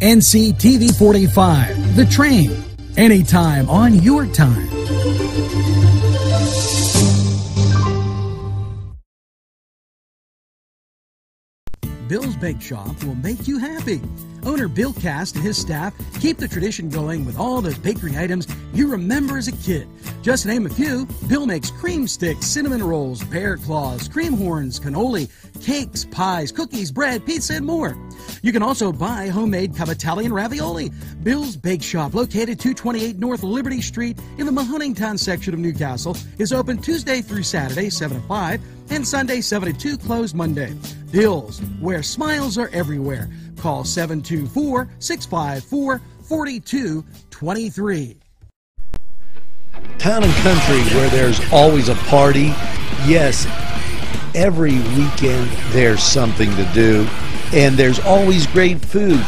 NCTV 45, The Train, anytime on your time. Bill's Bake Shop will make you happy. Owner Bill Cast and his staff keep the tradition going with all those bakery items you remember as a kid. Just to name a few, Bill makes cream sticks, cinnamon rolls, bear claws, cream horns, cannoli, cakes, pies, cookies, bread, pizza, and more. You can also buy homemade cavatelli and ravioli. Bill's Bake Shop, located 228 North Liberty Street in the Mahoningtown section of Newcastle, is open Tuesday through Saturday, 7 to 5, and Sunday, 7 to 2, closed Monday. Bill's, where smiles are everywhere. Call 724 654 4223. Town and country where there's always a party. Yes, every weekend there's something to do, and there's always great food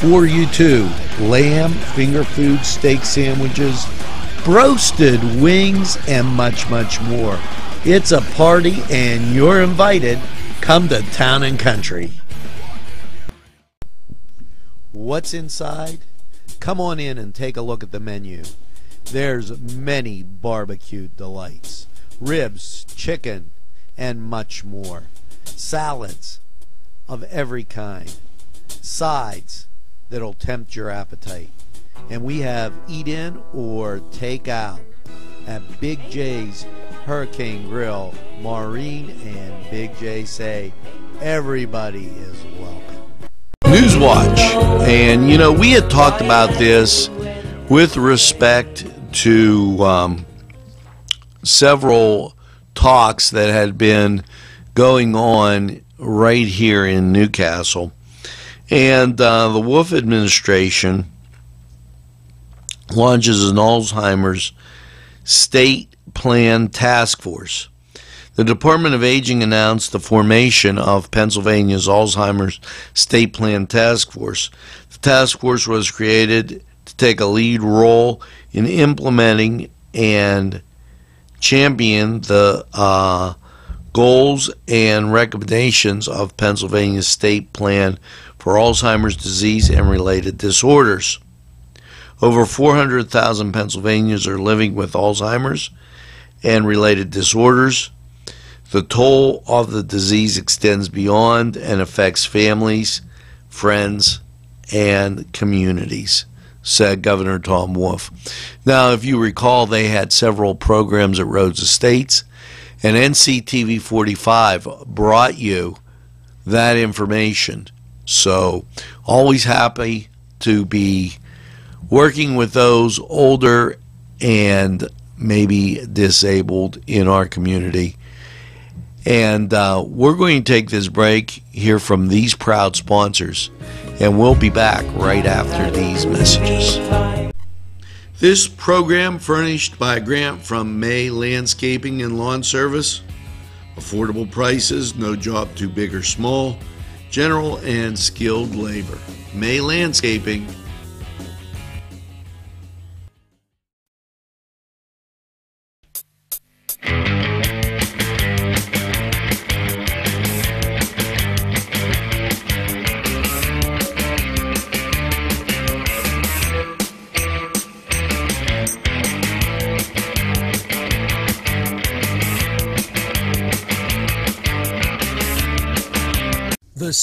for you too. Lamb, finger food, steak sandwiches, roasted wings, and much, much more. It's a party, and you're invited. Come to Town and Country. What's inside? Come on in and take a look at the menu. There's many barbecue delights ribs, chicken, and much more. Salads of every kind. Sides that'll tempt your appetite. And we have eat in or take out at Big J's Hurricane Grill. Maureen and Big J say everybody is welcome. Newswatch. And, you know, we had talked about this with respect to um, several talks that had been going on right here in Newcastle. And uh, the Wolf administration launches an Alzheimer's state plan task force. The Department of Aging announced the formation of Pennsylvania's Alzheimer's State Plan Task Force. The task force was created to take a lead role in implementing and champion the uh, goals and recommendations of Pennsylvania's state plan for Alzheimer's disease and related disorders. Over 400,000 Pennsylvanians are living with Alzheimer's and related disorders. The toll of the disease extends beyond and affects families, friends, and communities, said Governor Tom Wolf. Now, if you recall, they had several programs at Rhodes Estates, and NCTV 45 brought you that information. So, always happy to be working with those older and maybe disabled in our community. And uh, we're going to take this break, hear from these proud sponsors, and we'll be back right after these messages. This program furnished by a grant from May Landscaping and Lawn Service. Affordable prices, no job too big or small, general and skilled labor. May Landscaping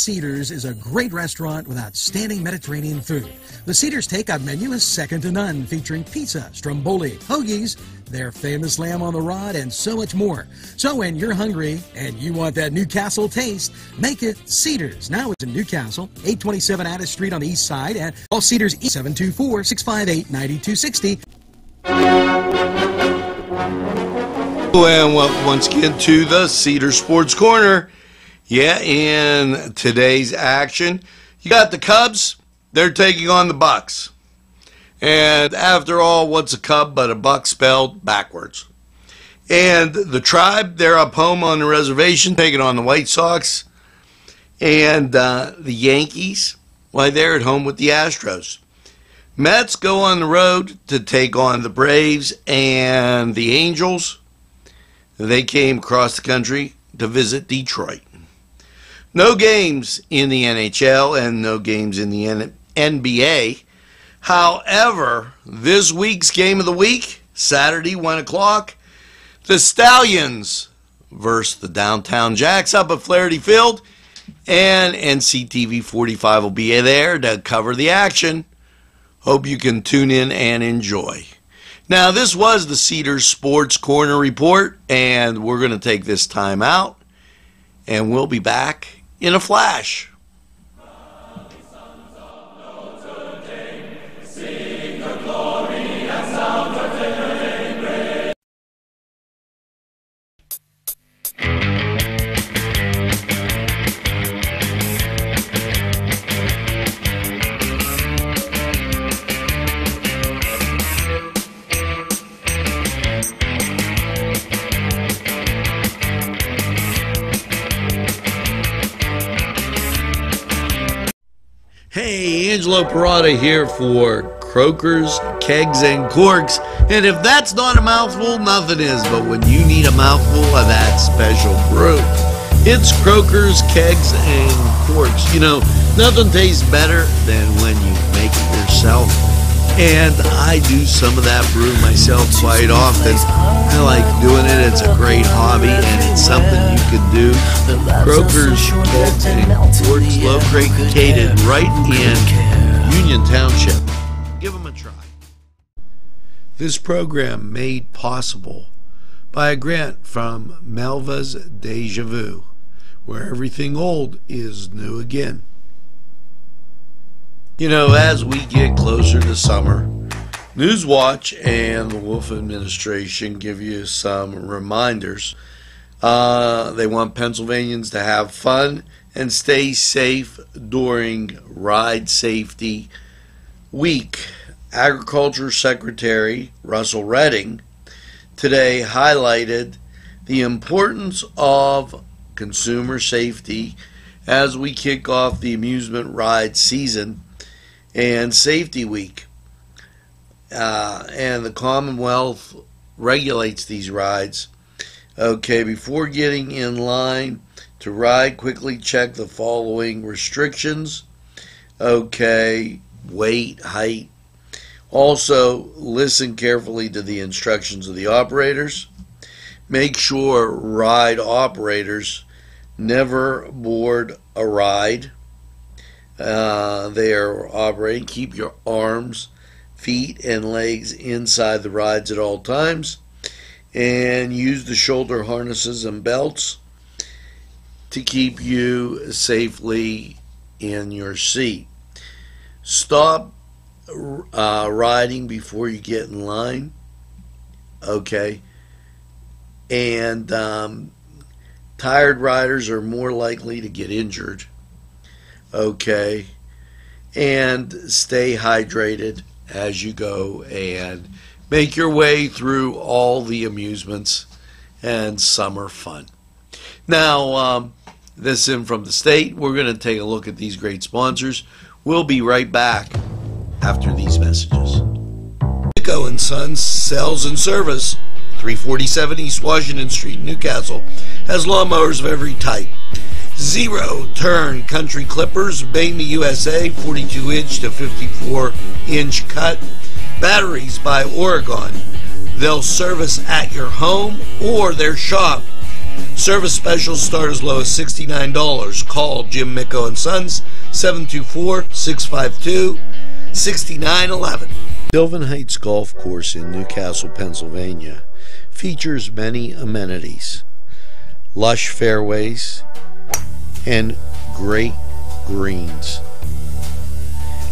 Cedars is a great restaurant with outstanding Mediterranean food. The Cedars takeout menu is second to none, featuring pizza, stromboli, hoagies, their famous lamb on the rod, and so much more. So when you're hungry and you want that Newcastle taste, make it Cedars. Now it's in Newcastle, 827 Addis Street on the east side, and all Cedars 724 658 9260. And welcome once again to the Cedar Sports Corner. Yeah, in today's action, you got the Cubs. They're taking on the Bucks. And after all, what's a Cub but a Buck spelled backwards? And the Tribe, they're up home on the reservation, taking on the White Sox. And uh, the Yankees, why, they're at home with the Astros. Mets go on the road to take on the Braves and the Angels. They came across the country to visit Detroit. No games in the NHL and no games in the N- NBA. However, this week's game of the week, Saturday, 1 o'clock, the Stallions versus the Downtown Jacks up at Flaherty Field. And NCTV 45 will be there to cover the action. Hope you can tune in and enjoy. Now, this was the Cedars Sports Corner report, and we're going to take this time out, and we'll be back in a flash. Hey, Angelo Perrotta here for Croakers, Kegs, and Corks. And if that's not a mouthful, nothing is. But when you need a mouthful of that special brew, it's Croakers, Kegs, and Corks. You know, nothing tastes better than when you make it yourself. And I do some of that brew myself quite often. I like doing it. It's a great hobby, and it's something you can do. And Corks located right in Union Township. Give them a try. This program made possible by a grant from Melva's Deja Vu, where everything old is new again. You know, as we get closer to summer, Newswatch and the Wolf administration give you some reminders. Uh, they want Pennsylvanians to have fun and stay safe during Ride Safety Week. Agriculture Secretary Russell Redding today highlighted the importance of consumer safety as we kick off the amusement ride season and Safety Week. Uh, and the Commonwealth regulates these rides. Okay, before getting in line to ride, quickly check the following restrictions. Okay, weight, height. Also, listen carefully to the instructions of the operators. Make sure ride operators never board a ride uh, they are operating. Keep your arms, feet, and legs inside the rides at all times. And use the shoulder harnesses and belts to keep you safely in your seat. Stop uh, riding before you get in line. Okay. And um, tired riders are more likely to get injured okay, and stay hydrated as you go and make your way through all the amusements and summer fun. Now, um, this in from the state. We're going to take a look at these great sponsors. We'll be right back after these messages. Nico and Sons Sales and Service, 347 East Washington Street, Newcastle, has lawnmowers of every type Zero turn country clippers, Bama USA, 42 inch to 54 inch cut. Batteries by Oregon. They'll service at your home or their shop. Service specials start as low as $69. Call Jim Micko and Sons 724-652-6911. Sylvan Heights Golf Course in Newcastle, Pennsylvania features many amenities. Lush fairways, and great greens.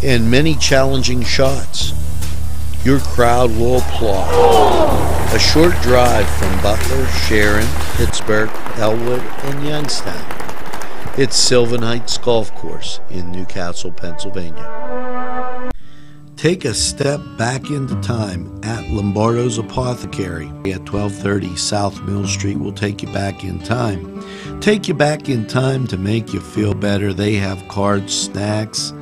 And many challenging shots. Your crowd will applaud. A short drive from Butler, Sharon, Pittsburgh, Ellwood, and Youngstown. It's Sylvan Heights Golf Course in Newcastle, Pennsylvania. Take a step back into time at Lombardo's Apothecary at 1230 South Mill Street We'll take you back in time take you back in time to make you feel better. They have cards, snacks,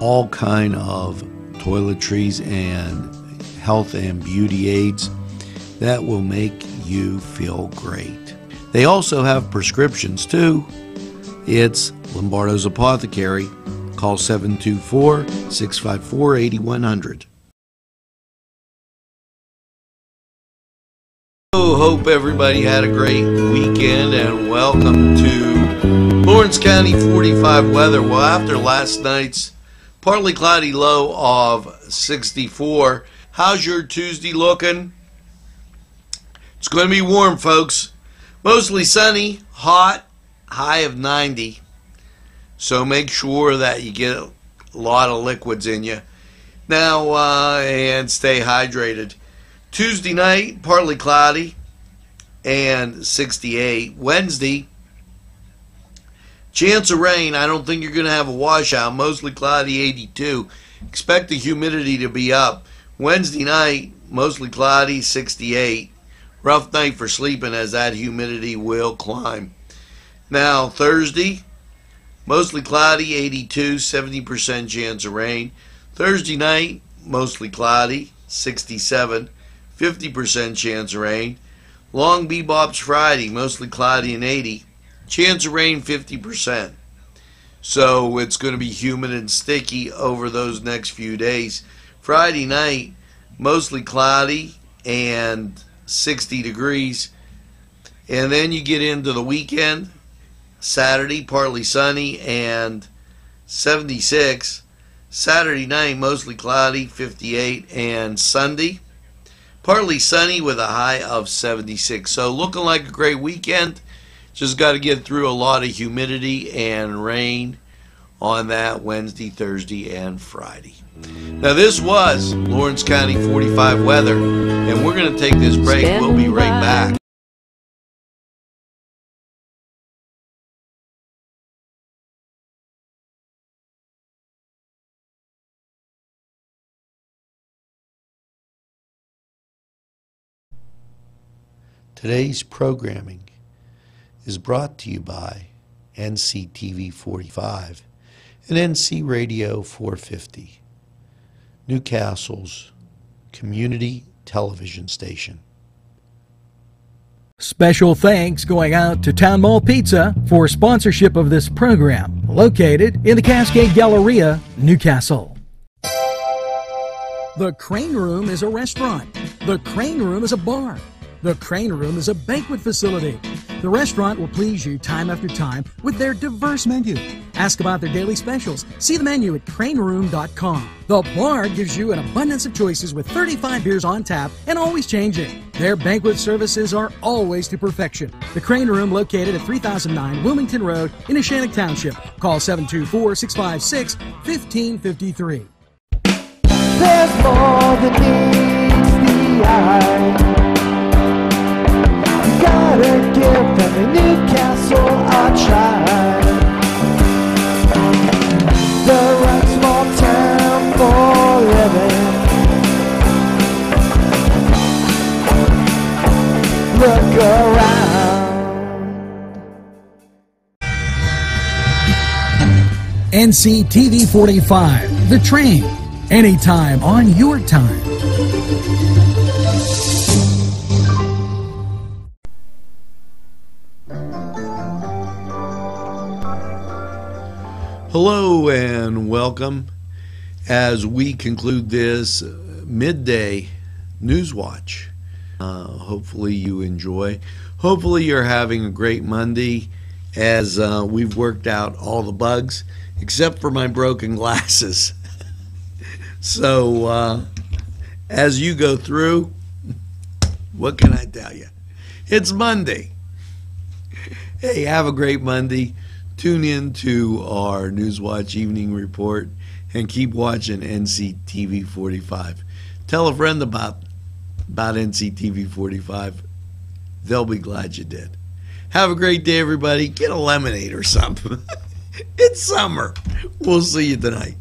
all kind of toiletries and health and beauty aids that will make you feel great. They also have prescriptions too. It's Lombardo's Apothecary, Call 724 654 8100. Hope everybody had a great weekend and welcome to Lawrence County 45 weather. Well, after last night's partly cloudy low of 64, how's your Tuesday looking? It's going to be warm, folks. Mostly sunny, hot, high of 90. So make sure that you get a lot of liquids in you. Now, uh, and stay hydrated. Tuesday night, partly cloudy and 68. Wednesday, chance of rain. I don't think you're going to have a washout. Mostly cloudy, 82. Expect the humidity to be up. Wednesday night, mostly cloudy, 68. Rough night for sleeping as that humidity will climb. Now, Thursday, Mostly cloudy, 82, 70% chance of rain. Thursday night, mostly cloudy, 67, 50% chance of rain. Long bebop's Friday, mostly cloudy and 80. Chance of rain, 50%. So it's going to be humid and sticky over those next few days. Friday night, mostly cloudy and 60 degrees. And then you get into the weekend, Saturday, partly sunny and 76. Saturday night, mostly cloudy, 58. And Sunday, partly sunny with a high of 76. So looking like a great weekend. Just got to get through a lot of humidity and rain on that Wednesday, Thursday, and Friday. Now, this was Lawrence County 45 weather, and we're going to take this break. We'll be right back. Today's programming is brought to you by NCTV 45 and NC Radio 450, Newcastle's community television station. Special thanks going out to Town Mall Pizza for sponsorship of this program, located in the Cascade Galleria, Newcastle. The Crane Room is a restaurant. The Crane Room is a bar. The Crane Room is a banquet facility. The restaurant will please you time after time with their diverse menu. Ask about their daily specials. See the menu at craneroom.com. The bar gives you an abundance of choices with 35 beers on tap and always changing. Their banquet services are always to perfection. The Crane Room located at 3009 Wilmington Road in Neshannock Township. Call 724 656 1553. There's more than meets the eye gotta Newcastle. The right small town for living. Look around. NCTV 45, The Train, anytime on your time. Hello and welcome as we conclude this midday news watch. Uh, hopefully, you enjoy. Hopefully, you're having a great Monday as uh, we've worked out all the bugs except for my broken glasses. so, uh, as you go through, what can I tell you? It's Monday. Hey, have a great Monday. Tune in to our Newswatch Evening Report and keep watching NCTV 45. Tell a friend about, about NCTV 45. They'll be glad you did. Have a great day, everybody. Get a lemonade or something. it's summer. We'll see you tonight.